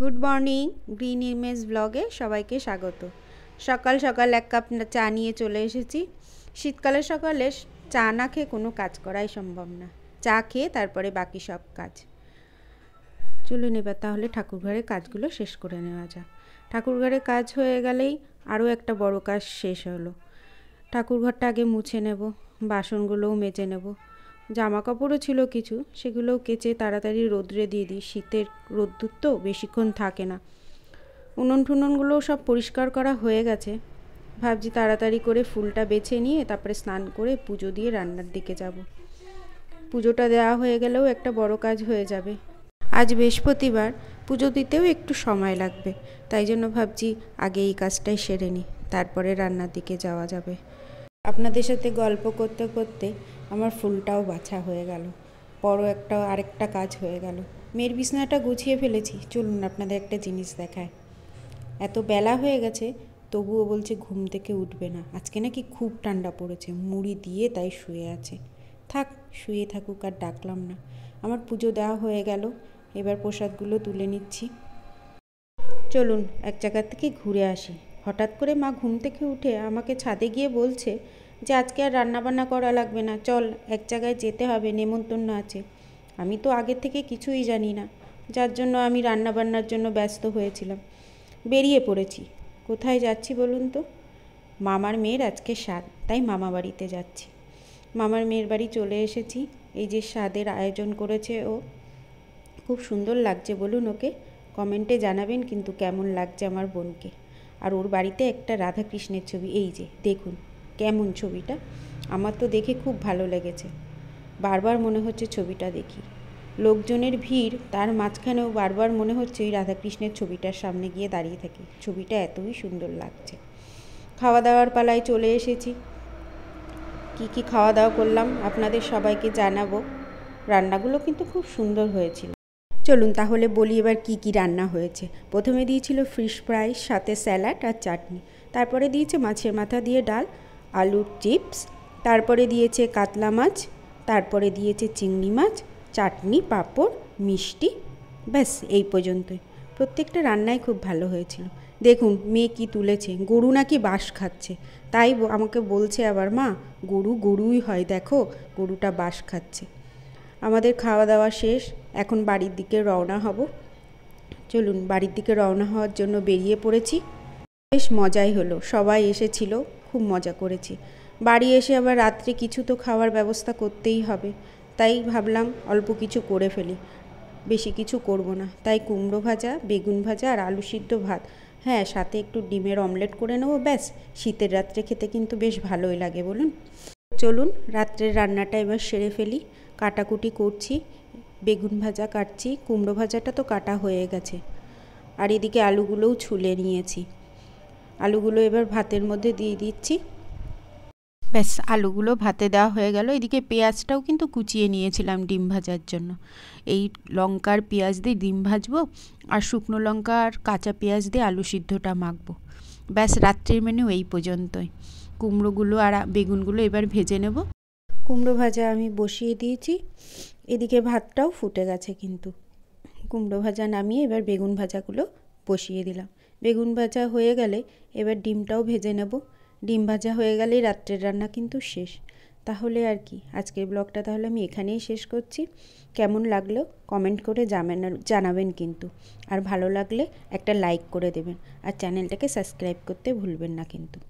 Good morning, green image ব্লগে সবাইকে স্বাগত। সকাল সকাল এক কাপ চা নিয়ে চলে এসেছি। শীতকালে সকালে চা না খেয়ে কোনো কাজ করাই সম্ভব না। চা খেয়ে তারপরে বাকি সব কাজ। চলুন এবার তাহলে ঠাকুরঘরের কাজগুলো শেষ করে নেওয়া যাক। ঠাকুরঘরে কাজ হয়ে গেলেই আরও একটা বড় কাজ শেষ হলো। ঠাকুরঘরটা আগে মুছে নেব, বাসনগুলোও মেজে নেব। জামা কাপড়ও ছিল কিছু সেগুলোও কেচে তাড়াতাড়ি রোদ্রে দিয়ে দিই। শীতের রোদ্দুর তো বেশিক্ষণ থাকে না। উনুন টুনুনগুলোও সব পরিষ্কার করা হয়ে গেছে। ভাবছি তাড়াতাড়ি করে ফুলটা বেছে নিয়ে তারপরে স্নান করে পুজো দিয়ে রান্নার দিকে যাব। পুজোটা দেওয়া হয়ে গেলেও একটা বড় কাজ হয়ে যাবে। আজ বৃহস্পতিবার, পুজো দিতেও একটু সময় লাগবে। তাই জন্য ভাবছি আগে এই কাজটাই সেরে নিই, তারপরে রান্নার দিকে যাওয়া যাবে। আপনাদের সাথে গল্প করতে করতে আমার ফুলটাও বাছা হয়ে গেল। বড় একটা আরেকটা কাজ হয়ে গেল। মেয়ের বিছনাটা গুছিয়ে ফেলেছি। চলুন আপনাদের একটা জিনিস দেখায় এত বেলা হয়ে গেছে, তবুও বলছে ঘুম থেকে উঠবে না। আজকে নাকি খুব ঠান্ডা পড়েছে, মুড়ি দিয়ে তাই শুয়ে আছে। থাক, শুয়ে থাকুক আর ডাকলাম না। আমার পুজো দেওয়া হয়ে গেল, এবার প্রসাদগুলো তুলে নিচ্ছি। চলুন, এক জায়গা থেকে ঘুরে আসি। হঠাৎ করে মা ঘুম থেকে উঠে আমাকে ছাদে গিয়ে বলছে যে আজকে আর রান্নাবান্না করা লাগবে না, চল এক জায়গায় যেতে হবে, নেমন্তন্ন আছে। আমি তো আগে থেকে কিছুই জানি না, যার জন্য আমি রান্নাবান্নার জন্য ব্যস্ত হয়েছিলাম। বেরিয়ে পড়েছি। কোথায় যাচ্ছি বলুন তো? মামার মেয়ের আজকে স্বাদ, তাই মামা বাড়িতে যাচ্ছি। মামার মেয়ের বাড়ি চলে এসেছি, এই যে স্বাদের আয়োজন করেছে ও। খুব সুন্দর লাগছে বলুন ওকে, কমেন্টে জানাবেন কিন্তু কেমন লাগছে আমার বোনকে। আর ওর বাড়িতে একটা রাধাকৃষ্ণের ছবি, এই যে, দেখুন। কেমন ছবিটা? আমার তো দেখে খুব ভালো লেগেছে। বারবার মনে হচ্ছে ছবিটা দেখি। লোকজনের ভিড়, তার মাঝখানেও বারবার মনে হচ্ছে ওই রাধাকৃষ্ণের ছবিটার সামনে গিয়ে দাঁড়িয়ে থাকি। ছবিটা এতই সুন্দর লাগছে। খাওয়া দাওয়ার পালায় চলে এসেছি। কি কি খাওয়া দাওয়া করলাম আপনাদের সবাইকে জানাব। রান্নাগুলো কিন্তু খুব সুন্দর হয়েছিল। চলুন তাহলে বলি এবার কি কি রান্না হয়েছে। প্রথমে দিয়েছিল ফিশ ফ্রাই, সাথে স্যালাড আর চাটনি। তারপরে দিয়েছে মাছের মাথা দিয়ে ডাল আলুর চিপস, তারপরে দিয়েছে কাতলা মাছ, তারপরে দিয়েছে চিংড়ি মাছ, চাটনি, পাঁপড়, মিষ্টি, ব্যাস এই পর্যন্তই। প্রত্যেকটা রান্নাই খুব ভালো হয়েছিল। দেখুন, মেয়ে কি তুলেছে, গরু নাকি বাঁশ খাচ্ছে। তাই আমাকে বলছে আবার, মা, গরু গরুই হয়, দেখো, গরুটা বাঁশ খাচ্ছে। আমাদের খাওয়া দাওয়া শেষ, এখন বাড়ির দিকে রওনা হব। চলুন, বাড়ির দিকে রওনা হওয়ার জন্য বেরিয়ে পড়েছি। বেশ মজাই হলো, সবাই এসেছিল। খুব মজা করেছি। বাড়ি এসে আবার রাত্রে কিছু তো খাওয়ার ব্যবস্থা করতেই হবে। তাই ভাবলাম অল্প কিছু করে ফেলি। বেশি কিছু করব না। তাই কুমড়ো ভাজা, বেগুন ভাজা আর আলু সিদ্ধ ভাত। হ্যাঁ সাথে একটু ডিমের অমলেট করে নেব, ব্যাস। শীতের রাত্রে খেতে কিন্তু বেশ ভালোই লাগে, বলুন। চলুন, রাত্রের রান্নাটা এবার সেরে ফেলি। কাটাকুটি করছি, বেগুন ভাজা কাটছি, কুমড়ো ভাজাটা তো কাটা হয়ে গেছে। আর এদিকে আলুগুলোও ছুলে নিয়েছি। আলুগুলো এবার ভাতের মধ্যে দিয়ে দিচ্ছি। ব্যাস আলুগুলো ভাতে দেওয়া হয়ে গেল। এদিকে পেঁয়াজটাও কিন্তু কুচিয়ে নিয়েছিলাম ডিম ভাজার জন্য। এই লঙ্কার পেঁয়াজ দিয়ে ডিম ভাজবো আর শুকনো লঙ্কা আর কাঁচা পেঁয়াজ দিয়ে আলু সিদ্ধটা মাখবো। ব্যাস রাত্রির মেনু এই পর্যন্তই। কুমড়োগুলো আর বেগুনগুলো এবার ভেজে নেব। কুমড়ো ভাজা আমি বসিয়ে দিয়েছি। এদিকে ভাতটাও ফুটে গেছে কিন্তু। কুমড়ো ভাজা নামিয়ে এবার বেগুন ভাজাগুলো বসিয়ে দিলাম। বেগুন ভাজা হয়ে গেলে এবার ডিমটাও ভেজে নেব। ডিম ভাজা হয়ে গেলেই রাত্রের রান্না কিন্তু শেষ। তাহলে আর কি, আজকের ব্লগটা তাহলে আমি এখানেই শেষ করছি। কেমন লাগল কমেন্ট করে জানাবেন কিন্তু। আর ভালো লাগলে একটা লাইক করে দেবেন। আর চ্যানেলটাকে সাবস্ক্রাইব করতে ভুলবেন না কিন্তু।